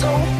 so